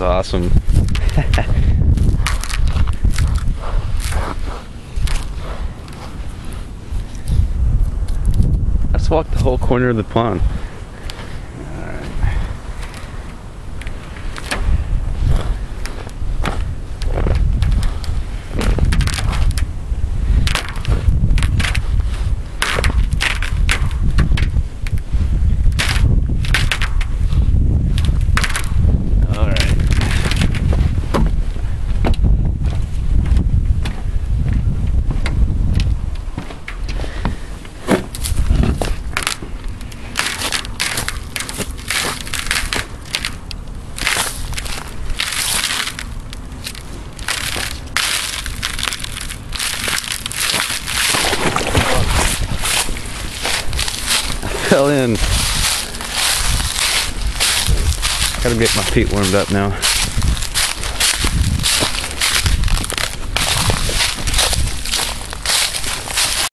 awesome. Let's walk the whole corner of the pond. Fell in. Gotta get my feet warmed up now.